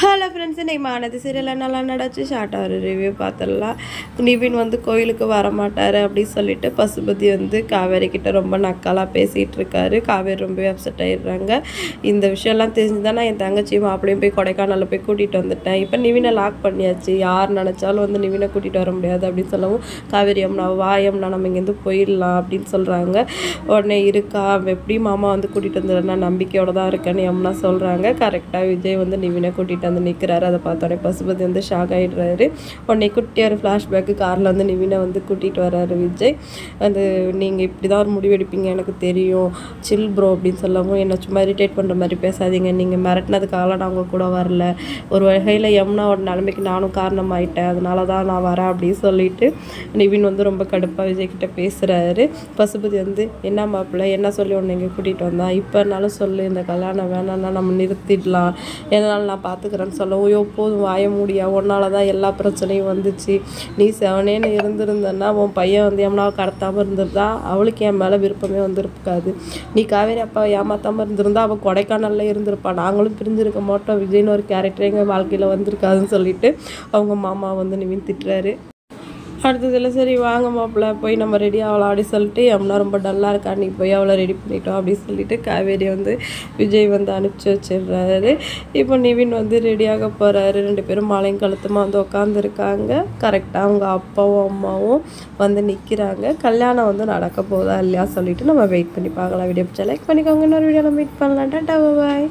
Hello friends இன்னைக்கு மானது serial நல்லா நடச்சு ஷார்ட்டாக ஒரு ரிவ்யூ பார்த்துடலாம். நிவின் வந்து கோயிலுக்கு வர மாட்டார் அப்படின்னு சொல்லிட்டு பசுபதி வந்து காவேரி கிட்ட ரொம்ப நக்காலாக பேசிகிட்டு இருக்காரு. காவேரி ரொம்பவே அப்செட் ஆயிடுறாங்க. இந்த விஷயம்லாம் தெரிஞ்சுதான் நான் என் தங்கச்சி மாப்பிளையும் போய் கொடைக்கானலில் போய் கூட்டிகிட்டு வந்துட்டேன். இப்போ நிவினை லாக் பண்ணியாச்சு. யார் நினச்சாலும் வந்து நிவினை கூட்டிகிட்டு வர முடியாது அப்படின்னு சொல்லவும் காவேரி அம்னா வா அம்னா நம்ம இங்கேருந்து போயிடலாம் அப்படின்னு சொல்கிறாங்க உடனே இருக்கா அவன் எப்படி மாமா வந்து கூட்டிகிட்டு வந்துடுறேன் நான் நம்பிக்கையோட தான் இருக்கேன்னு அம்னா சொல்கிறாங்க கரெக்டாக விஜய் வந்து நிவினை கூட்டிகிட்டு வந்து நிற்கிறாரு அதை பார்த்தோன்னே பசுபதி வந்து ஷாக் ஆகிடுறாரு உடனே குட்டியார் ஃப்ளாஷ்பேக்கு காரில் வந்து நிவினை வந்து கூட்டிகிட்டு வர்றாரு விஜய். அது நீங்கள் இப்படி தான் ஒரு முடிவெடுப்பீங்க எனக்கு தெரியும். சில் ப்ரோ அப்படின்னு சொல்லவும் என்னை சும்மா இரிட்டேட் பண்ணுற மாதிரி பேசாதீங்க. நீங்கள் மிரட்டினதுக்காக நான் அவங்க கூட வரல. ஒரு வகையில் யமுனாவோட நிலைமைக்கு நானும் காரணமாயிட்டேன் அதனால தான் நான் வரேன் அப்படின்னு சொல்லிட்டு நிவின் வந்து ரொம்ப கடுப்பாக விஜய்கிட்ட பேசுகிறாரு பசுபதி வந்து என்ன மாப்பிள்ளை? என்ன சொல்லி உன்னை இங்கே கூட்டிகிட்டு வந்தான் இப்போனாலும் சொல்லு. இந்த கல்யாணம் வேணாம்னா நம்ம நிறுத்திடலாம். என்னால் நான் பார்த்துக்கிறேன்னு சொல்லவும் ஐயோ போதும் வாய முடியா? உன்னால தான் எல்லா பிரச்சனையும் வந்துச்சு. நீ செவனேன்னு இருந்திருந்தன்னா உன் பையன் வந்து எம்னாவை கடத்தாமல் இருந்திருந்தா அவளுக்கு என் மேலே விருப்பமே வந்திருக்காது. நீ காவேரி அப்பாவை ஏமாத்தாமல் இருந்திருந்தா அவள் கொடைக்கானல்ல இருந்திருப்பா. நாங்களும் பிரிஞ்சிருக்க மாட்டோம். விஜய்னு ஒரு கேரக்டர் எங்கள் வாழ்க்கையில் வந்திருக்காதுன்னு சொல்லிட்டு அவங்க மாமா வந்து நிவின் திட்டுறாரு. அடுத்ததில் சரி வாங்க மாப்பிள்ள போய் நம்ம ரெடி ஆகலாம் அப்படின்னு சொல்லிட்டு எம்னா ரொம்ப டல்லாக இருக்கா நீ போய் அவளை ரெடி பண்ணிட்டோம் அப்படின்னு சொல்லிட்டு காவேரி வந்து விஜய் வந்து அனுப்பிச்சி வச்சிடுறாரு. இப்போ நிவின் வந்து ரெடியாக போகிறாரு ரெண்டு பேரும் மாலையும் கழுத்துமா வந்து உட்காந்துருக்காங்க கரெக்டாக அவங்க அப்பாவும் அம்மாவும் வந்து நிற்கிறாங்க கல்யாணம் வந்து நடக்க போதா இல்லையா சொல்லிட்டு நம்ம வெயிட் பண்ணி பார்க்கலாம். வீடியோ பிடிச்சா லைக் பண்ணிக்கோங்க. இன்னொரு வீடியோவில் மீட் பண்ணலாம். டாட்டா பாய்